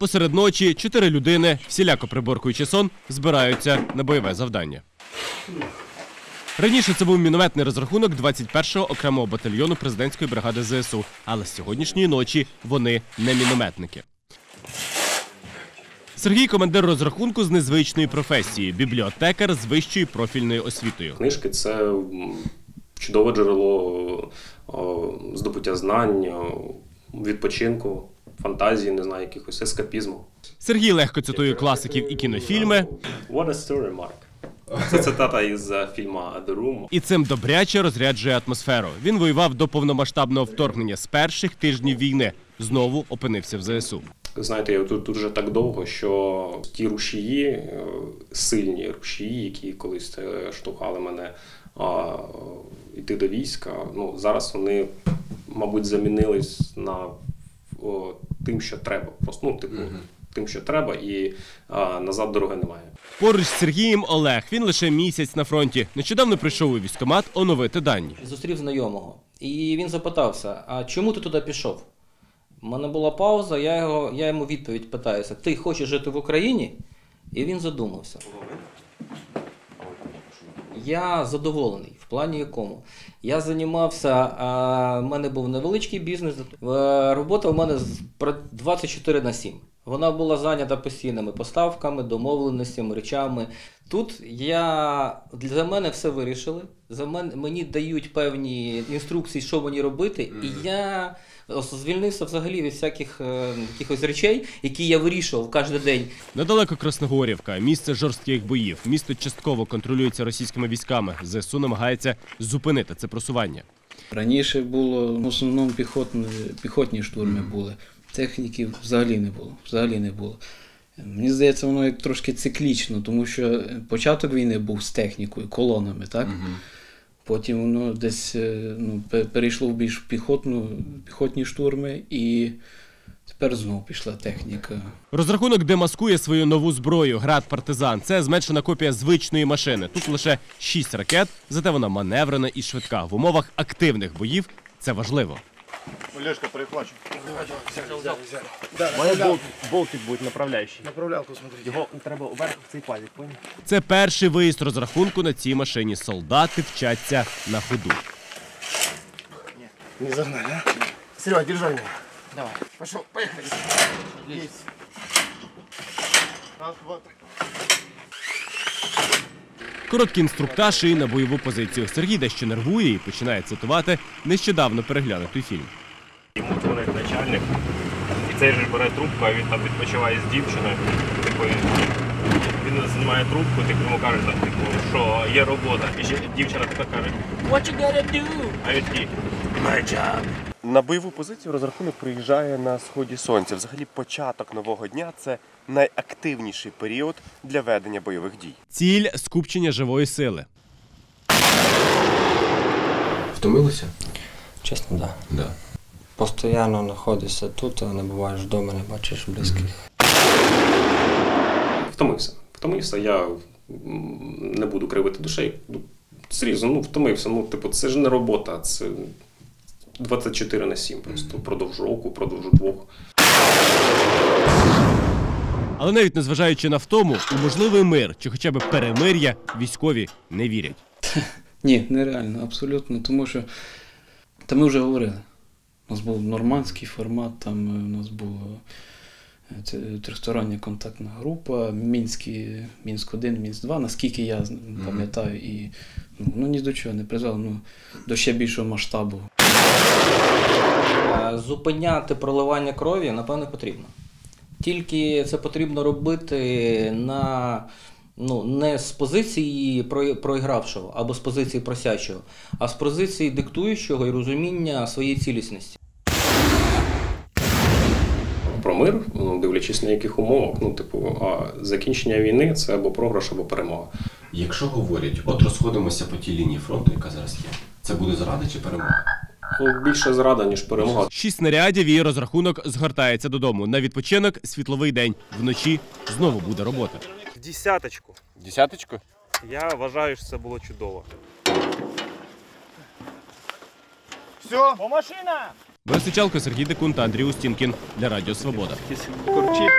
Посеред ночі чотири людини, всіляко приборкуючи сон, збираються на бойове завдання. Раніше це був мінометний розрахунок 21-го окремого батальйону президентської бригади ЗСУ, але з сьогоднішньої ночі вони не мінометники. Сергій командир розрахунку з незвичної професії, бібліотекар з вищою профільною освітою. Книжки це чудове джерело здобуття знань, відпочинку, фантазії, не знаю, якихось ескапізму. Сергій легко цитує класиків і кінофільми, What a story, Mark. Це цитата із е, фільму The Room. і цим добряче розряджує атмосферу. Він воював до повномасштабного вторгнення з перших тижнів війни. Знову опинився в ЗСУ. Знаєте, я тут, вже так довго, що ті рушії, е, сильні рушії, які колись е, штовхали мене а, йти до війська, ну зараз вони, мабуть, замінились на о, тим, що треба. Просто ну, типу, тим, що треба, і а, назад дороги немає. Поруч з Сергієм Олег. Він лише місяць на фронті. Нещодавно прийшов у військкомат оновити дані. зустрів знайомого. І він запитався: а чому ти туди пішов? У мене була пауза, я, його, я йому відповідь питаюся: ти хочеш жити в Україні? І він задумався. Я задоволений. В плані якому? Я займався, а, в мене був невеличкий бізнес. Е, Робота в мене з- про 24 на 7. Вона була зайнята постійними поставками, домовленостями, речами. Тут я для мене все вирішили. За мен, мені дають певні інструкції, що мені робити, і я звільнився взагалі від всяких е, якихось речей, які я вирішував кожен день. Недалеко Красногорівка, місце жорстких боїв. Місто частково контролюється російськими військами. ЗСУ намагається зупинити це просування. Раніше було в основному піхотні, піхотні штурми були. Техніки взагалі не було. Взагалі не було. Мені здається, воно як трошки циклічно, тому що початок війни був з технікою, колонами, так? Потім воно десь е, ну, перейшло в більш піхотну, піхотні штурми, і тепер знову пішла техніка. Розрахунок демаскує свою нову зброю град партизан. Це зменшена копія звичної машини. Тут лише 6 ракет, зате вона маневрена і швидка. В умовах активних боїв це важливо. Лешка, перехвачу. У мене болт, болтик буде направляючий. Направлялку смотри. Його треба вверх в цей пазик, поняв? Це перший виїзд розрахунку на цій машині. Солдати вчаться на ходу. Не загнали, а? Серега, держи меня. Давай. Пошел, поехали. Есть. Раз, два, три. Короткий інструктаж і на бойову позицію. Сергій дещо нервує і починає цитувати нещодавно переглянутий фільм. Йому дзвонить начальник, і цей же бере трубку, а він там відпочиває з дівчиною. Типу, він знімає трубку, типу йому каже, там, типу, що є робота. І дівчина така каже, What you gotta do? А він такий, My job. На бойову позицію розрахунок приїжджає на сході сонця. Взагалі, початок нового дня це найактивніший період для ведення бойових дій. Ціль скупчення живої сили. Втомилися? Чесно, так. Да. Да. Постоянно знаходишся тут, а не буваєш вдома, не бачиш близьких. Втомився. Втомився, я не буду кривити душей. Ну, Серйозно, ну втомився. Ну, типу, це ж не робота, це 24 на 7 просто впродовж року, впродовж двох. Але навіть незважаючи на втому, у можливий мир чи хоча б перемир'я військові не вірять. Ні, нереально, абсолютно, тому що та ми вже говорили. У нас був нормандський формат, там е, у нас була е, це тристороння контактна група, Мінський, Мінськ 1, Мінськ 2, наскільки я пам'ятаю, і ну, ну ні до чого не призвело, ну, до ще більшого масштабу. Зупиняти проливання крові, напевно, потрібно. Тільки це потрібно робити на, ну, не з позиції про- проігравшого або з позиції просячого, а з позиції диктуючого і розуміння своєї цілісності. Про мир, ну, дивлячись на яких умовах, ну, типу, а закінчення війни це або програш, або перемога. Якщо говорять, от розходимося по тій лінії фронту, яка зараз є, це буде зрада чи перемога? Ну, більше зрада, ніж перемога. Шість снарядів і розрахунок згортається додому. На відпочинок світловий день. Вночі знову буде робота. Десяточку. Десяточку? Я вважаю, що це було чудово. Все. По машина! Борис Сергій Декун та Андрій Устінкін для Радіо Свобода. Корчі.